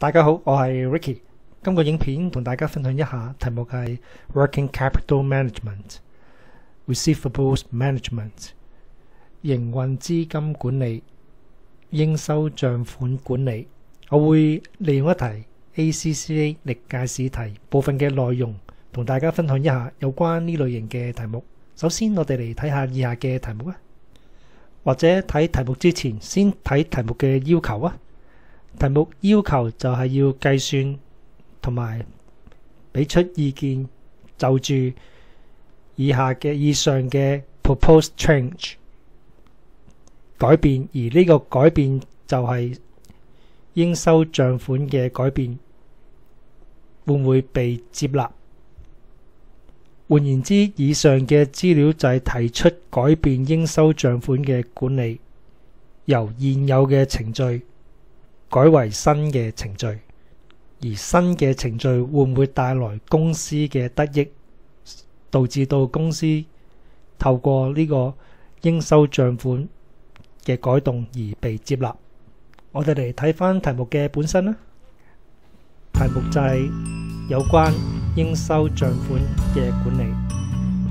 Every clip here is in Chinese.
大家好，我係 Ricky。今個影片同大家分享一下，題目係 Working Capital Management、Receivables Management、營運資金管理、應收帳款管理。我會利用一題 ACCA 歷屆試題部分嘅內容，同大家分享一下有關呢類型嘅題目。首先，我哋嚟睇下以下嘅題目啊，或者睇題目之前，先睇題目嘅要求啊。題目要求就係要計算同埋俾出意見，就住以下嘅以上嘅 proposed change 改變，而呢個改變就係應收賬款嘅改變，會唔會被接納？換言之，以上嘅資料就係提出改變應收賬款嘅管理，由現有嘅程序。改為新嘅程序，而新嘅程序會唔會帶來公司嘅得益，導致到公司透過呢個應收账款嘅改動而被接納？我哋嚟睇翻題目嘅本身啦。題目就係有關應收账款嘅管理。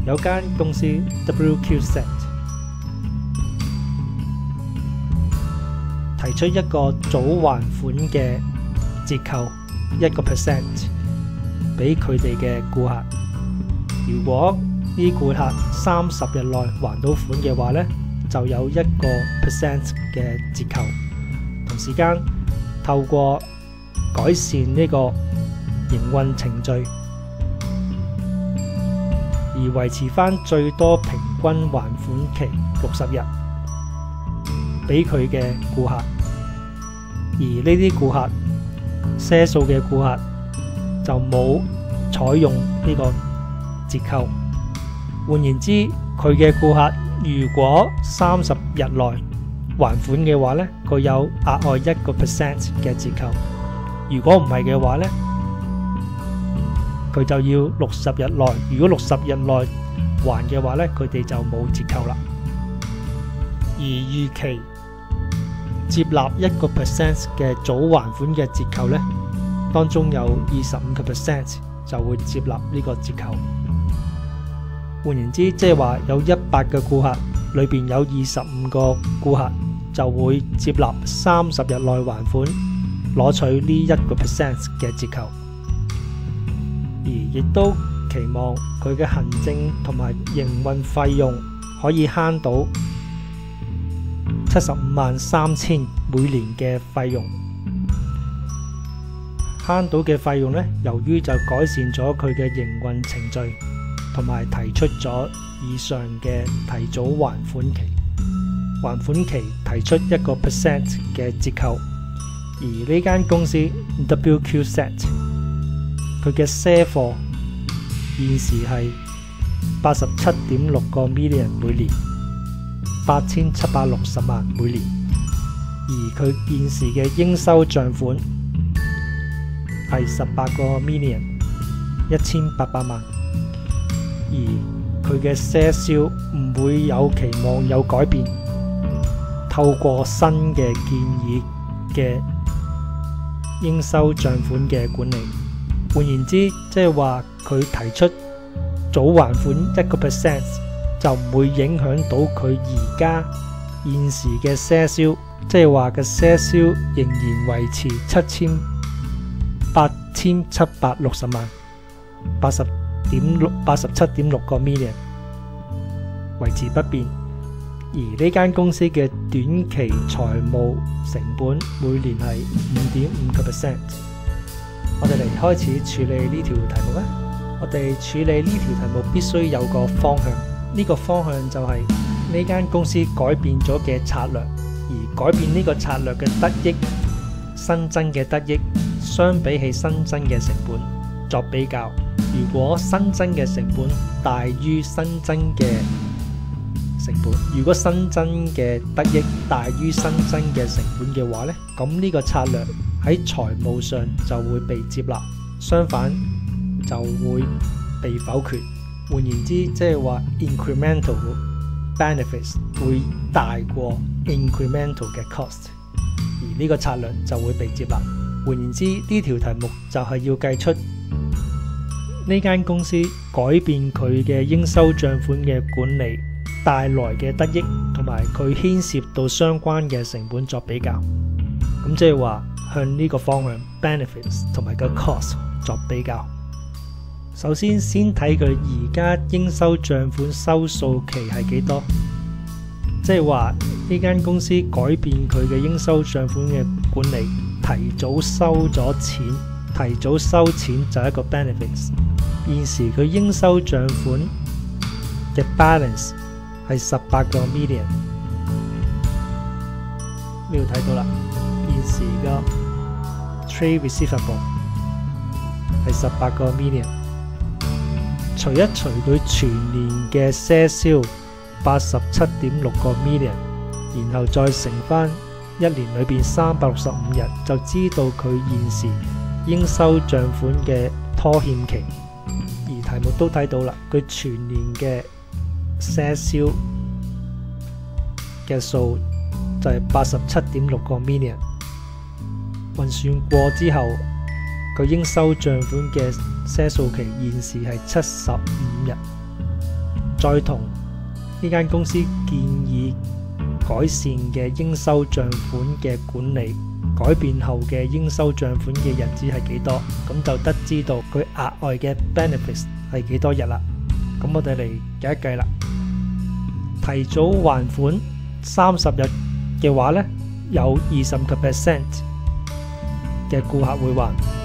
有間公司 WQset。提出一個早還款嘅折扣一個 percent 俾佢哋嘅顧客。如果呢顧客三十日內還到款嘅話呢，就有一個 percent 嘅折扣。同時間透過改善呢個營運程序，而維持翻最多平均還款期六十日。俾佢嘅顧客，而呢啲顧客，些數嘅顧客就冇採用呢個折扣。換言之，佢嘅顧客如果三十日內還款嘅話呢，佢有額外一個 percent 嘅折扣。如果唔係嘅話呢，佢就要六十日內。如果六十日內還嘅話呢，佢哋就冇折扣啦。而預期。接納一個 percent 嘅早還款嘅折扣呢，當中有二十五個 percent 就會接納呢個折扣。換言之，即係話有一百個顧客裏邊有二十五個顧客就會接納三十日內還款，攞取呢一個 percent 嘅折扣。而亦都期望佢嘅行政同埋營運費用可以慳到。七十五萬三千每年嘅費用，慳到嘅費用呢，由於就改善咗佢嘅營運程序，同埋提出咗以上嘅提早還款期，還款期提出一個 percent 嘅折扣，而呢間公司 WQset 佢嘅赊貨現時係八十七點六個 million 每年。八千七百六十萬每年，而佢現時嘅應收账款係十八個 million 一千八百萬，而佢嘅賒銷唔會有期望有改變。透過新嘅建議嘅應收账款嘅管理，換言之，即係話佢提出早還款一個 percent。就唔會影響到佢而家現時嘅賒銷，即係話嘅賒銷仍然維持七千八千七百六十萬，八十點六八十七點六個 million 維持不變。而呢間公司嘅短期財務成本每年係五點五個 percent。我哋嚟開始處理呢條題目啦。我哋處理呢條題目必須有個方向。呢個方向就係呢間公司改變咗嘅策略，而改變呢個策略嘅得益，新增嘅得益，相比起新增嘅成本作比較。如果新增嘅成本大於新增嘅成本，如果新增嘅得益大於新增嘅成本嘅話呢，咁呢個策略喺財務上就會被接納，相反就會被否決。換言之，即係話 incremental benefits 會大過 incremental 嘅 cost，而呢個策略就會被接納。換言之，呢條題目就係要計出呢間公司改變佢嘅應收賬款嘅管理帶來嘅得益，同埋佢牽涉到相關嘅成本作比較。咁即係話向呢個方向 benefits 同埋個 cost 作比較。首先先睇佢而家應收賬款收數期係幾多，即係話呢間公司改變佢嘅應收賬款嘅管理，提早收咗錢，提早收錢就係一個 benefits。現時佢應收賬款嘅 balance 係十八個 million，呢度睇到啦。現時嘅 trade receivable 係十八個 million。除一除佢全年嘅赊销八十七点六个 million，然后再乘翻一年裏邊三百六十五日，就知道佢現時應收賬款嘅拖欠期。而題目都睇到啦，佢全年嘅赊銷嘅數就係八十七點六個 million，運算過之後。佢應收賬款嘅賒數期現時係七十五日，再同呢間公司建議改善嘅應收賬款嘅管理改變後嘅應收賬款嘅日子係幾多，咁就得知道佢額外嘅 benefits 係幾多日啦。咁我哋嚟計一計啦。提早還款三十日嘅話呢，有二十個 percent 嘅顧客會還。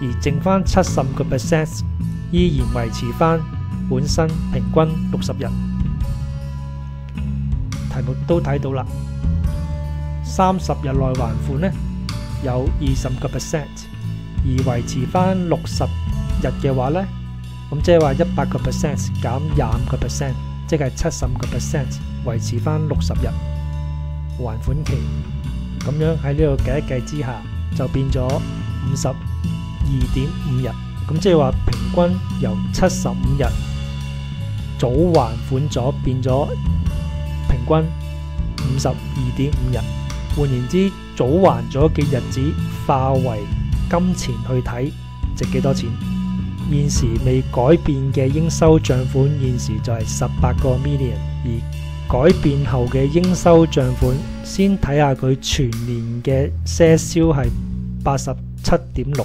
而剩翻七十五個 percent 依然維持翻本身平均六十日，題目都睇到啦。三十日內還款呢，有二十個 percent，而維持翻六十日嘅話呢，咁即係話一百個 percent 減廿五個 percent，即係七十五個 percent 維持翻六十日還款期。咁樣喺呢度計一計之下，就變咗五十。二點五日，咁即係話平均由七十五日早還款咗，變咗平均五十二點五日。換言之，早還咗嘅日子化為金錢去睇，值幾多錢？現時未改變嘅應收账款現時就係十八個 million，而改變後嘅應收账款，先睇下佢全年嘅赊銷係八十七點六。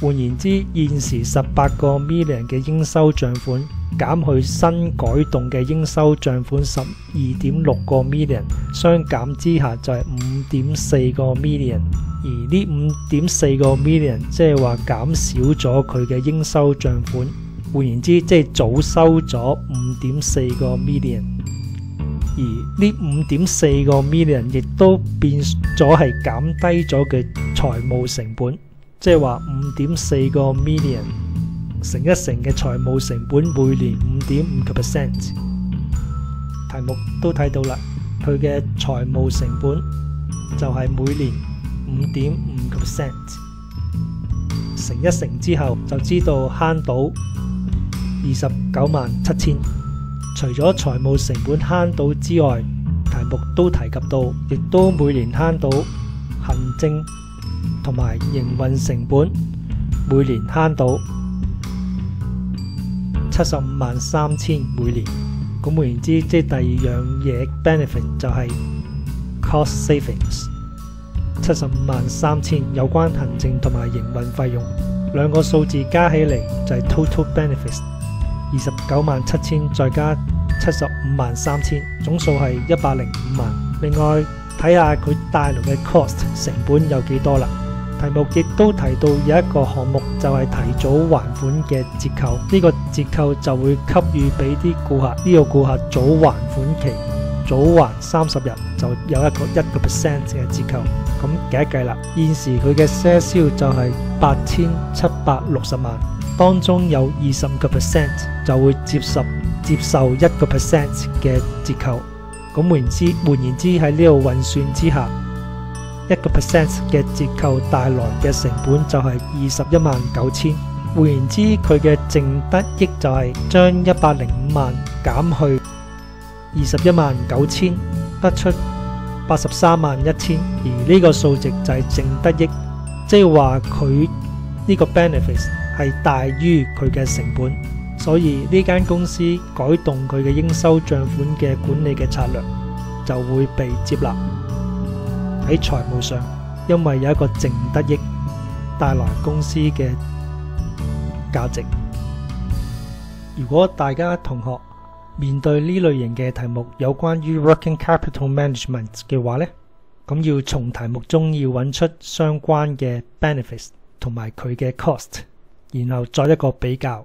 換言之，現時十八個 million 嘅應收账款減去新改動嘅應收账款十二點六個 million，相減之下就係五點四個 million。而呢五點四個 million 即係話減少咗佢嘅應收账款，換言之，即係早收咗五點四個 million。而呢五點四個 million 亦都變咗係減低咗嘅財務成本。即係話五點四個 million 乘一成嘅財務成本，每年五點五個 percent。題目都睇到啦，佢嘅財務成本就係每年五點五個 percent。乘一成之後就知道慳到二十九萬七千。除咗財務成本慳到之外，題目都提及到，亦都每年慳到行政。同埋營運成本每年慳到七十五萬三千每年，咁換言之，即系第二樣嘢 benefit 就係 cost savings，七十五萬三千有關行政同埋營運費用。兩個數字加起嚟就係 total benefits，二十九萬七千再加七十五萬三千，總數係一百零五萬。另外睇下佢帶來嘅 cost 成本有幾多啦。題目亦都提到有一個項目就係提早還款嘅折扣，呢個折扣就會給予俾啲顧客，呢個顧客早還款期早還三十日就有一個一個 percent 嘅折扣。咁計一計啦，現時佢嘅赊銷就係八千七百六十萬，當中有二十五個 percent 就會接受接受一個 percent 嘅折扣。咁換言之，換言之喺呢度運算之下，一個 percent 嘅折扣帶來嘅成本就係二十一萬九千。換言之，佢嘅淨得益就係將一百零五萬減去二十一萬九千，得出八十三萬一千。而呢個數值就係淨得益，即係話佢呢個 benefits 係大於佢嘅成本，所以呢间公司改动佢嘅应收账款嘅管理嘅策略就会被接纳。喺财务上，因为有一个净得益带来公司嘅价值。如果大家同学面对呢类型嘅题目，有关于 working capital management 嘅话呢，咁要从题目中要揾出相关嘅 benefits 同埋佢嘅 cost，然后再一个比较。